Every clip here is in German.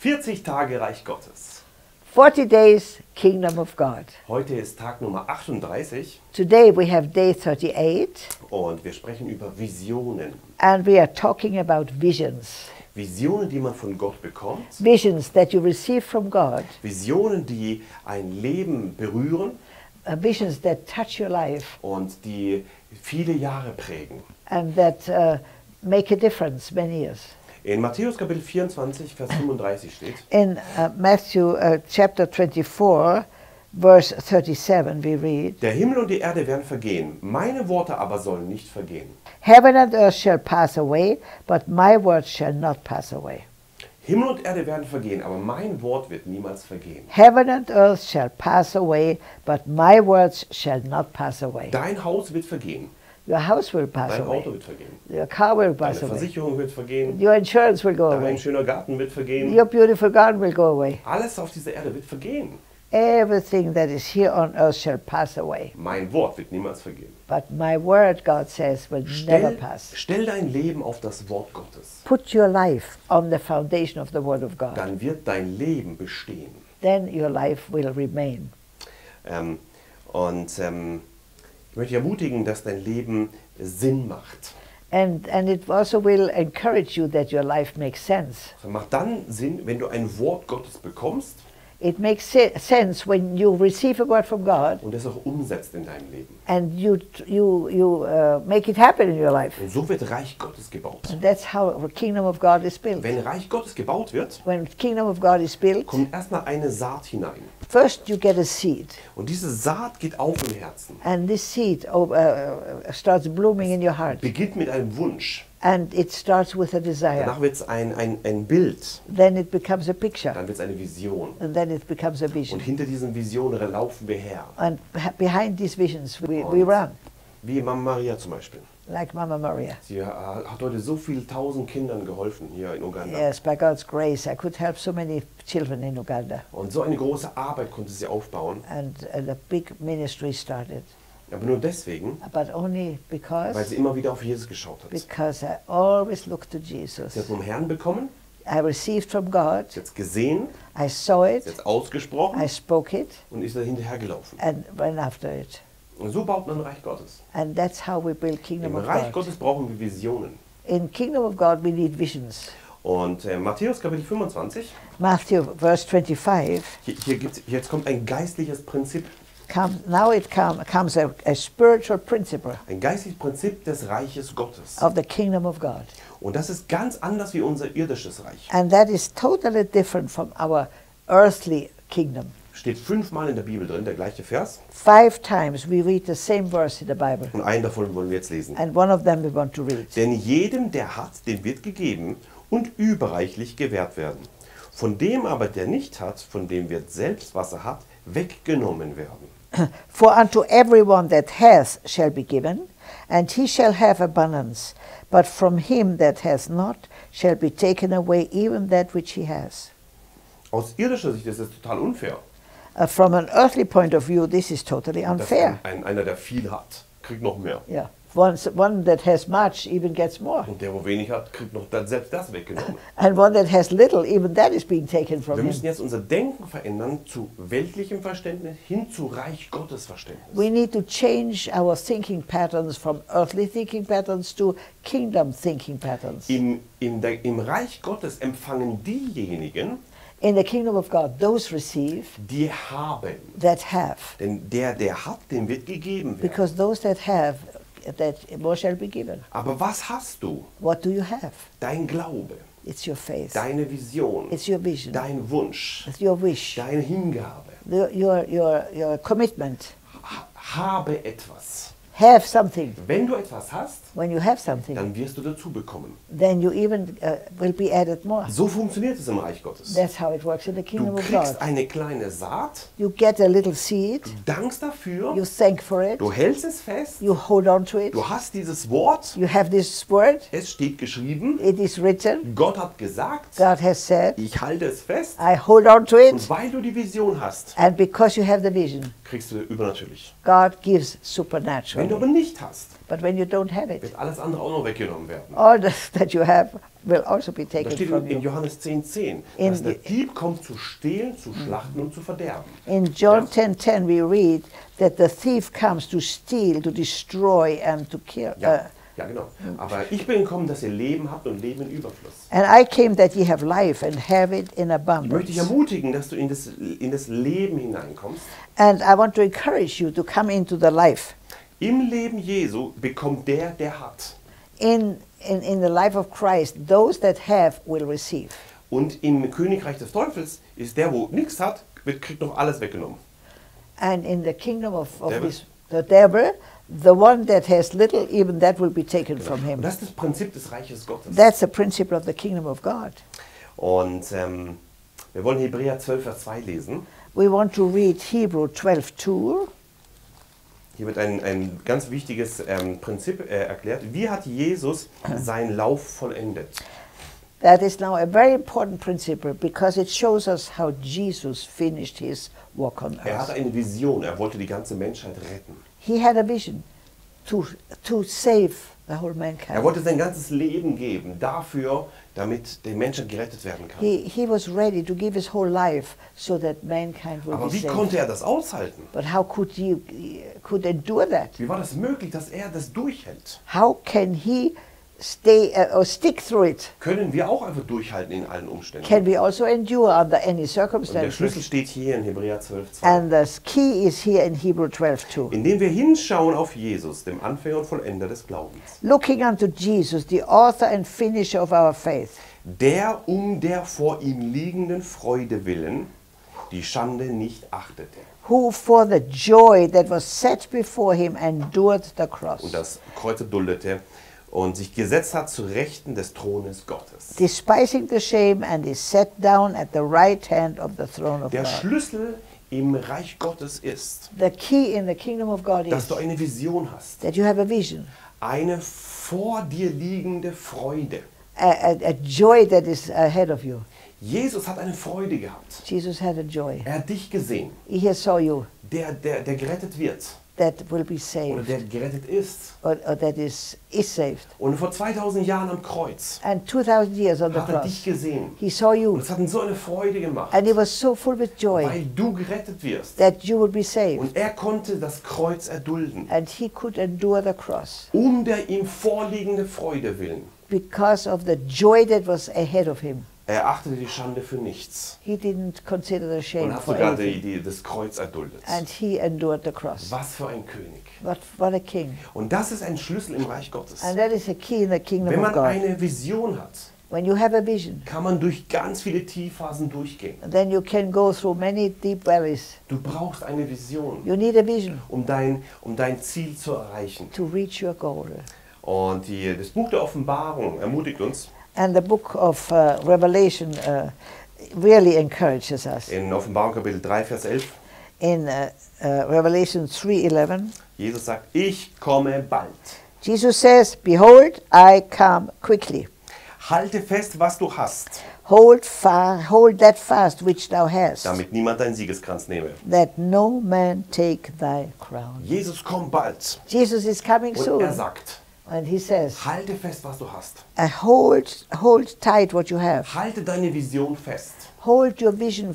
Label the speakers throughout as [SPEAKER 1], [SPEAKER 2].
[SPEAKER 1] 40 Tage Reich Gottes.
[SPEAKER 2] 40 days kingdom of God.
[SPEAKER 1] Heute ist Tag Nummer 38
[SPEAKER 2] Today we have day 38
[SPEAKER 1] und wir sprechen über Visionen.
[SPEAKER 2] and we are talking about visions.
[SPEAKER 1] Visionen, die man von Gott bekommt.
[SPEAKER 2] Visions that you receive from God,
[SPEAKER 1] Visionen, die ein Leben berühren
[SPEAKER 2] uh, visions that touch your life
[SPEAKER 1] und die viele Jahre prägen.
[SPEAKER 2] and that uh, make a difference many years.
[SPEAKER 1] In Matthäus Kapitel 24, Vers 35 steht,
[SPEAKER 2] In uh, Matthew uh, chapter 24, verse 37, we read,
[SPEAKER 1] der Himmel und die Erde werden vergehen, meine Worte aber sollen nicht vergehen.
[SPEAKER 2] Heaven and earth shall pass away, but my words shall not pass away.
[SPEAKER 1] Himmel und Erde werden vergehen, aber mein Wort wird niemals vergehen.
[SPEAKER 2] Heaven and earth shall pass away, but my words shall not pass away.
[SPEAKER 1] Dein Haus wird vergehen,
[SPEAKER 2] Your house will pass
[SPEAKER 1] dein
[SPEAKER 2] away.
[SPEAKER 1] Auto wird vergehen,
[SPEAKER 2] Your car will
[SPEAKER 1] deine
[SPEAKER 2] pass away.
[SPEAKER 1] Versicherung wird vergehen,
[SPEAKER 2] Your insurance will go
[SPEAKER 1] dein
[SPEAKER 2] away.
[SPEAKER 1] schöner Garten wird vergehen.
[SPEAKER 2] Your beautiful garden will go away.
[SPEAKER 1] Alles auf dieser Erde wird vergehen.
[SPEAKER 2] Everything that is here on earth shall pass away.
[SPEAKER 1] Mein Wort wird niemals vergehen.
[SPEAKER 2] But my word, God says, will never
[SPEAKER 1] Stell,
[SPEAKER 2] pass.
[SPEAKER 1] stell dein Leben auf das Wort Gottes.
[SPEAKER 2] Put your life on the foundation of the word of God.
[SPEAKER 1] Dann wird dein Leben bestehen.
[SPEAKER 2] Then your life will remain.
[SPEAKER 1] Ähm, und ähm, ich möchte dich ermutigen, dass dein Leben Sinn macht.
[SPEAKER 2] And, and it also will encourage you that your life makes sense.
[SPEAKER 1] Es macht dann Sinn, wenn du ein Wort Gottes bekommst
[SPEAKER 2] It makes se- sense when you receive a word from God
[SPEAKER 1] und das auch umsetzt in deinem Leben.
[SPEAKER 2] and you, you, you uh, make it happen in your life.
[SPEAKER 1] Und so wird Reich Gottes gebaut.
[SPEAKER 2] And that's how the kingdom of God is built.
[SPEAKER 1] Wenn Reich Gottes gebaut wird,
[SPEAKER 2] When kingdom of God is built,
[SPEAKER 1] kommt erstmal eine Saat hinein.
[SPEAKER 2] first you get a seed.
[SPEAKER 1] Und diese Saat geht auf im Herzen.
[SPEAKER 2] And this seed oh, uh, starts blooming in your heart.
[SPEAKER 1] Beginnt mit einem Wunsch.
[SPEAKER 2] And it starts with a desire.
[SPEAKER 1] Danach wird es ein, ein, ein Bild.
[SPEAKER 2] Then it becomes a picture.
[SPEAKER 1] Dann wird es eine Vision.
[SPEAKER 2] And then it becomes a
[SPEAKER 1] Und
[SPEAKER 2] vision.
[SPEAKER 1] hinter diesen Visionen laufen wir her.
[SPEAKER 2] And beh- behind these visions, we, we
[SPEAKER 1] Und
[SPEAKER 2] run,
[SPEAKER 1] Wie Mama Maria zum Beispiel.
[SPEAKER 2] like Mama Maria.
[SPEAKER 1] Sie äh, hat heute so vielen tausend Kindern geholfen hier in Uganda.
[SPEAKER 2] Yes, by God's grace, I could help so many children in Uganda.
[SPEAKER 1] Und so eine große Arbeit konnte sie aufbauen.
[SPEAKER 2] And uh, the big ministry started.
[SPEAKER 1] Aber nur deswegen,
[SPEAKER 2] But only
[SPEAKER 1] weil
[SPEAKER 2] because,
[SPEAKER 1] sie immer wieder auf Jesus geschaut hat.
[SPEAKER 2] because I always looked to
[SPEAKER 1] Sie
[SPEAKER 2] Jesus.
[SPEAKER 1] hat vom Herrn bekommen,
[SPEAKER 2] I received from God,
[SPEAKER 1] sie hat es gesehen,
[SPEAKER 2] I saw
[SPEAKER 1] sie
[SPEAKER 2] it,
[SPEAKER 1] hat es ausgesprochen
[SPEAKER 2] I spoke it,
[SPEAKER 1] und ist da hinterhergelaufen.
[SPEAKER 2] and ran after it.
[SPEAKER 1] Und so baut man Reich Gottes.
[SPEAKER 2] And that's how we build
[SPEAKER 1] Im
[SPEAKER 2] kingdom of
[SPEAKER 1] Reich
[SPEAKER 2] God.
[SPEAKER 1] Gottes brauchen wir Visionen.
[SPEAKER 2] In kingdom of God, we need visions.
[SPEAKER 1] Und äh, Matthäus Kapitel 25,
[SPEAKER 2] Matthew, verse 25.
[SPEAKER 1] hier, hier gibt's, jetzt kommt ein geistliches Prinzip,
[SPEAKER 2] Come, now it come, comes a, a spiritual principle
[SPEAKER 1] ein geistliches Prinzip des Reiches Gottes.
[SPEAKER 2] of the kingdom of God.
[SPEAKER 1] Und das ist ganz anders wie unser irdisches Reich.
[SPEAKER 2] And that is totally different from our earthly kingdom.
[SPEAKER 1] Steht fünfmal in der Bibel drin, der gleiche Vers.
[SPEAKER 2] Five times we read the same verse in the Bible,
[SPEAKER 1] Und einen davon wollen wir jetzt lesen.
[SPEAKER 2] and one of them we want to read.
[SPEAKER 1] Denn jedem, der hat, dem wird gegeben und überreichlich gewährt werden. Von dem aber, der nicht hat, von dem wird selbst, was er hat, weggenommen werden.
[SPEAKER 2] For unto everyone that hath shall be given, and he shall have abundance. But from him that hath not shall be taken away even that which he has.
[SPEAKER 1] Aus irdischer Sicht ist es total unfair.
[SPEAKER 2] Uh, from an earthly point of view, this is totally unfair.
[SPEAKER 1] ein, einer, der viel hat, kriegt noch mehr.
[SPEAKER 2] Yeah. One, one that has much even gets more.
[SPEAKER 1] Und der, wo wenig hat, kriegt noch das, selbst das weggenommen.
[SPEAKER 2] And one that has little, even that is being taken from
[SPEAKER 1] Wir
[SPEAKER 2] him.
[SPEAKER 1] müssen jetzt unser Denken verändern zu weltlichem Verständnis hin zu Reich Gottes Verständnis.
[SPEAKER 2] We need to change our thinking patterns from earthly thinking patterns to kingdom thinking patterns.
[SPEAKER 1] Im, im, der, Im Reich Gottes empfangen diejenigen,
[SPEAKER 2] In the kingdom of God, those receive
[SPEAKER 1] die haben.
[SPEAKER 2] that have.
[SPEAKER 1] Denn der, der hat, dem wird gegeben werden.
[SPEAKER 2] Because those that have, that more shall be given.
[SPEAKER 1] Aber was hast du?
[SPEAKER 2] What do you have?
[SPEAKER 1] Dein Glaube,
[SPEAKER 2] It's your faith.
[SPEAKER 1] deine Vision,
[SPEAKER 2] It's your vision.
[SPEAKER 1] dein Wunsch,
[SPEAKER 2] It's your wish.
[SPEAKER 1] deine Hingabe.
[SPEAKER 2] The- Your, your, your commitment.
[SPEAKER 1] Ha habe etwas.
[SPEAKER 2] Have something.
[SPEAKER 1] Wenn du etwas hast,
[SPEAKER 2] When you have something,
[SPEAKER 1] dann wirst du dazu bekommen.
[SPEAKER 2] then you even uh, will be added more.
[SPEAKER 1] So funktioniert es im Reich Gottes.
[SPEAKER 2] That's how it works in the
[SPEAKER 1] Du
[SPEAKER 2] kingdom of
[SPEAKER 1] kriegst
[SPEAKER 2] God.
[SPEAKER 1] eine kleine Saat,
[SPEAKER 2] You get a little seed,
[SPEAKER 1] dankst dafür,
[SPEAKER 2] you thank for it,
[SPEAKER 1] du hältst es fest,
[SPEAKER 2] you hold on to it,
[SPEAKER 1] du hast dieses Wort,
[SPEAKER 2] you have this word,
[SPEAKER 1] es steht geschrieben,
[SPEAKER 2] it is written,
[SPEAKER 1] Gott hat gesagt,
[SPEAKER 2] God has said,
[SPEAKER 1] ich halte es fest.
[SPEAKER 2] I hold on to
[SPEAKER 1] Und
[SPEAKER 2] it,
[SPEAKER 1] weil du die Vision hast,
[SPEAKER 2] and because you have the vision,
[SPEAKER 1] kriegst du übernatürlich.
[SPEAKER 2] God gives
[SPEAKER 1] Wenn du aber nicht hast,
[SPEAKER 2] But when you don't have it,
[SPEAKER 1] wird alles andere auch noch weggenommen werden.
[SPEAKER 2] all that you have will also be
[SPEAKER 1] Da
[SPEAKER 2] taken
[SPEAKER 1] steht
[SPEAKER 2] from
[SPEAKER 1] in,
[SPEAKER 2] you.
[SPEAKER 1] Johannes 10,10, 10,
[SPEAKER 2] In
[SPEAKER 1] dass der
[SPEAKER 2] die-
[SPEAKER 1] Dieb kommt zu stehlen, zu schlachten und zu verderben.
[SPEAKER 2] In John
[SPEAKER 1] Ja.
[SPEAKER 2] 10:10 10, we read that the thief comes to steal, to destroy, and to kill.
[SPEAKER 1] Ja,
[SPEAKER 2] Uh,
[SPEAKER 1] ja, genau. Aber ich bin gekommen, dass ihr Leben habt und Leben in Überfluss.
[SPEAKER 2] and I came that ye have life and have it in
[SPEAKER 1] Ich möchte dich
[SPEAKER 2] abundance.
[SPEAKER 1] ermutigen, dass du in das, in das Leben hineinkommst.
[SPEAKER 2] And I want to encourage you to come into the life.
[SPEAKER 1] Im Leben Jesu bekommt der, der hat.
[SPEAKER 2] In, in, in the life of Christ, those that have will receive.
[SPEAKER 1] Und im Königreich des Teufels ist der, wo nichts hat, wird, kriegt noch alles weggenommen.
[SPEAKER 2] And in the kingdom of, of
[SPEAKER 1] Devil.
[SPEAKER 2] this, the devil, the one that has little, even that will be taken from him.
[SPEAKER 1] Und das ist das Prinzip des Reiches Gottes.
[SPEAKER 2] That's the principle of the kingdom of God.
[SPEAKER 1] Und ähm, wir wollen Hebräer 12, Vers 2 lesen.
[SPEAKER 2] We want to read Hebrew 12 2.
[SPEAKER 1] Hier wird ein, ein ganz wichtiges ähm, Prinzip äh, erklärt. Wie hat Jesus seinen Lauf vollendet?
[SPEAKER 2] That is now a very important principle because it shows us how Jesus finished his walk on
[SPEAKER 1] Er hatte
[SPEAKER 2] earth.
[SPEAKER 1] eine Vision. Er wollte die ganze Menschheit retten.
[SPEAKER 2] He had a vision to, to save the whole mankind.
[SPEAKER 1] Er wollte sein ganzes Leben geben dafür, damit die Menschheit gerettet werden kann.
[SPEAKER 2] He, he was ready to give his whole life so that mankind will
[SPEAKER 1] Aber
[SPEAKER 2] be
[SPEAKER 1] wie
[SPEAKER 2] saved.
[SPEAKER 1] konnte er das aushalten?
[SPEAKER 2] But how could he could endure that?
[SPEAKER 1] Wie war das möglich, dass er das durchhält?
[SPEAKER 2] How can he stay uh, or stick through it?
[SPEAKER 1] Können wir auch einfach durchhalten in allen Umständen?
[SPEAKER 2] Can we also endure under any
[SPEAKER 1] Und der Schlüssel
[SPEAKER 2] circumstances?
[SPEAKER 1] steht hier in Hebräer 12, 2.
[SPEAKER 2] And the key is here in Hebrew 12 2.
[SPEAKER 1] Indem wir hinschauen auf Jesus, dem Anfänger und Vollender des Glaubens,
[SPEAKER 2] Looking unto Jesus, the author and finisher of our faith,
[SPEAKER 1] der um der vor ihm liegenden Freude willen die Schande nicht achtete
[SPEAKER 2] who for the joy that was set before him endured the cross,
[SPEAKER 1] und das Kreuz duldete und sich gesetzt hat zu Rechten des Thrones Gottes.
[SPEAKER 2] despising the shame, and is set down at the right hand of the throne of
[SPEAKER 1] Der
[SPEAKER 2] God.
[SPEAKER 1] Schlüssel im Reich Gottes ist,
[SPEAKER 2] The key in the kingdom of God
[SPEAKER 1] dass
[SPEAKER 2] is
[SPEAKER 1] du eine Vision hast,
[SPEAKER 2] that you have a vision,
[SPEAKER 1] eine vor dir liegende Freude.
[SPEAKER 2] a, a, a joy that is ahead of you.
[SPEAKER 1] Jesus hat eine Freude gehabt.
[SPEAKER 2] Jesus had a joy.
[SPEAKER 1] Er hat dich gesehen,
[SPEAKER 2] He saw you
[SPEAKER 1] der, der, der gerettet wird
[SPEAKER 2] that will be
[SPEAKER 1] oder
[SPEAKER 2] saved
[SPEAKER 1] der gerettet ist.
[SPEAKER 2] or, or that is, is saved.
[SPEAKER 1] Und vor 2000 Jahren am Kreuz
[SPEAKER 2] And 2000 years on the
[SPEAKER 1] hat er dich
[SPEAKER 2] cross,
[SPEAKER 1] gesehen.
[SPEAKER 2] he saw
[SPEAKER 1] Und
[SPEAKER 2] you
[SPEAKER 1] es hat ihm so eine Freude gemacht,
[SPEAKER 2] and he was so full with joy
[SPEAKER 1] weil du gerettet wirst.
[SPEAKER 2] that you would be saved.
[SPEAKER 1] Und er konnte das Kreuz erdulden,
[SPEAKER 2] And he could endure the cross
[SPEAKER 1] um der ihm vorliegende Freude willen.
[SPEAKER 2] because of the joy that was ahead of him.
[SPEAKER 1] Er achtete die Schande für nichts
[SPEAKER 2] He didn't consider the
[SPEAKER 1] und
[SPEAKER 2] shame
[SPEAKER 1] hat
[SPEAKER 2] for
[SPEAKER 1] sogar die,
[SPEAKER 2] anything.
[SPEAKER 1] die, das Kreuz erduldet.
[SPEAKER 2] And he endured the cross.
[SPEAKER 1] Was für ein König.
[SPEAKER 2] What, what a king.
[SPEAKER 1] Und das ist ein Schlüssel im Reich Gottes.
[SPEAKER 2] And that is a key in the kingdom
[SPEAKER 1] Wenn
[SPEAKER 2] of
[SPEAKER 1] man
[SPEAKER 2] God.
[SPEAKER 1] eine Vision hat,
[SPEAKER 2] When you have a vision,
[SPEAKER 1] kann man durch ganz viele Tiefphasen durchgehen.
[SPEAKER 2] then you can go through many deep valleys.
[SPEAKER 1] Du brauchst eine Vision,
[SPEAKER 2] You need a vision
[SPEAKER 1] um dein, um dein Ziel zu erreichen.
[SPEAKER 2] to reach your goal.
[SPEAKER 1] Und die, das Buch der Offenbarung ermutigt uns,
[SPEAKER 2] And the book of uh, Revelation uh, really encourages us.
[SPEAKER 1] in Offenbarung Kapitel 3, Vers 11,
[SPEAKER 2] In uh, uh, Revelation 3:11,
[SPEAKER 1] Jesus sagt, ich komme bald.
[SPEAKER 2] Jesus says, "Behold, I come quickly.
[SPEAKER 1] Halte fest, was du hast,
[SPEAKER 2] Hold fa- hold that fast which thou hast,
[SPEAKER 1] damit niemand deinen Siegeskranz nehme.
[SPEAKER 2] that no man take thy crown."
[SPEAKER 1] Jesus kommt bald.
[SPEAKER 2] Jesus is coming
[SPEAKER 1] Und
[SPEAKER 2] soon,
[SPEAKER 1] er sagt,
[SPEAKER 2] and he says,
[SPEAKER 1] halte fest, was du hast.
[SPEAKER 2] uh, "Hold, hold tight what you have.
[SPEAKER 1] Halte deine Vision fest.
[SPEAKER 2] Hold your vision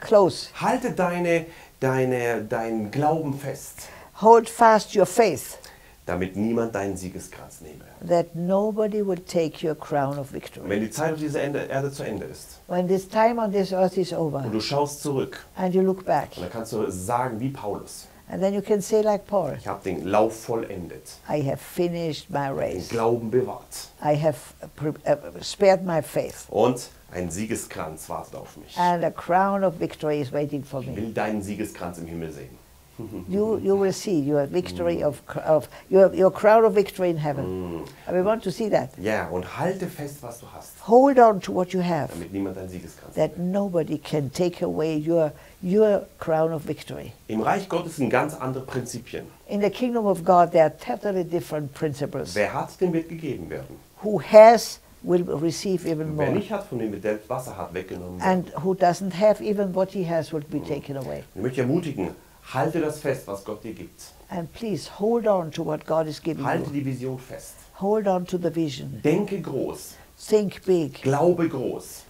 [SPEAKER 2] close.
[SPEAKER 1] Halte deine, deine, deinen Glauben fest,
[SPEAKER 2] Hold fast your faith,
[SPEAKER 1] damit niemand deinen Siegeskranz nehme.
[SPEAKER 2] that nobody will take your crown of
[SPEAKER 1] Und
[SPEAKER 2] victory."
[SPEAKER 1] wenn die Zeit auf dieser Erde zu Ende ist
[SPEAKER 2] When this time on this earth is over,
[SPEAKER 1] und du schaust zurück,
[SPEAKER 2] and you look back,
[SPEAKER 1] und dann kannst du sagen wie Paulus,
[SPEAKER 2] and then you can say like Paul,
[SPEAKER 1] ich habe den Lauf vollendet,
[SPEAKER 2] I have finished my
[SPEAKER 1] den
[SPEAKER 2] race.
[SPEAKER 1] Glauben bewahrt
[SPEAKER 2] I have uh, spared my faith.
[SPEAKER 1] und ein Siegeskranz wartet auf mich.
[SPEAKER 2] And a crown of victory is waiting for
[SPEAKER 1] Ich
[SPEAKER 2] me.
[SPEAKER 1] will deinen Siegeskranz im Himmel sehen.
[SPEAKER 2] You, you will see your victory of, cr- of your, your crown of victory in heaven. And we want to see that.
[SPEAKER 1] Yeah, und halte fest, was du hast,
[SPEAKER 2] Hold on to what you have,
[SPEAKER 1] damit niemand deinen Siegeskranz
[SPEAKER 2] that nobody can take away your, your crown of victory.
[SPEAKER 1] Im Reich Gottes sind ganz andere Prinzipien.
[SPEAKER 2] In the kingdom of God, there are totally different principles.
[SPEAKER 1] Wer hat, dem wird gegeben werden.
[SPEAKER 2] Who has will receive even
[SPEAKER 1] Wer
[SPEAKER 2] more.
[SPEAKER 1] nicht hat, von dem wird selbst Wasser hat, weggenommen werden.
[SPEAKER 2] And who doesn't have even what he has will be taken away.
[SPEAKER 1] Ich möchte ermutigen, Halte das fest, was Gott dir gibt.
[SPEAKER 2] And please hold on to what God is giving
[SPEAKER 1] Halte
[SPEAKER 2] you.
[SPEAKER 1] die Vision fest.
[SPEAKER 2] Hold on to the vision.
[SPEAKER 1] Denke groß.
[SPEAKER 2] Think big.
[SPEAKER 1] Glaube groß.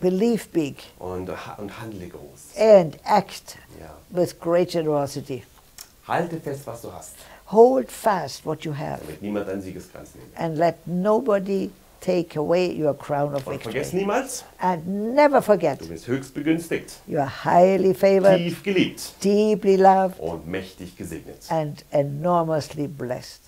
[SPEAKER 2] Believe big.
[SPEAKER 1] Und, und handle groß.
[SPEAKER 2] And act
[SPEAKER 1] Ja.
[SPEAKER 2] with great generosity.
[SPEAKER 1] Halte fest, was du hast,
[SPEAKER 2] Hold fast what you have.
[SPEAKER 1] damit niemand deinen Siegeskranz nimmt.
[SPEAKER 2] And let nobody take away your crown of
[SPEAKER 1] Und vergiss
[SPEAKER 2] victory.
[SPEAKER 1] niemals,
[SPEAKER 2] And never forget,
[SPEAKER 1] du bist höchst begünstigt,
[SPEAKER 2] you are highly favored,
[SPEAKER 1] tief geliebt
[SPEAKER 2] deeply loved,
[SPEAKER 1] und mächtig gesegnet.
[SPEAKER 2] and enormously blessed.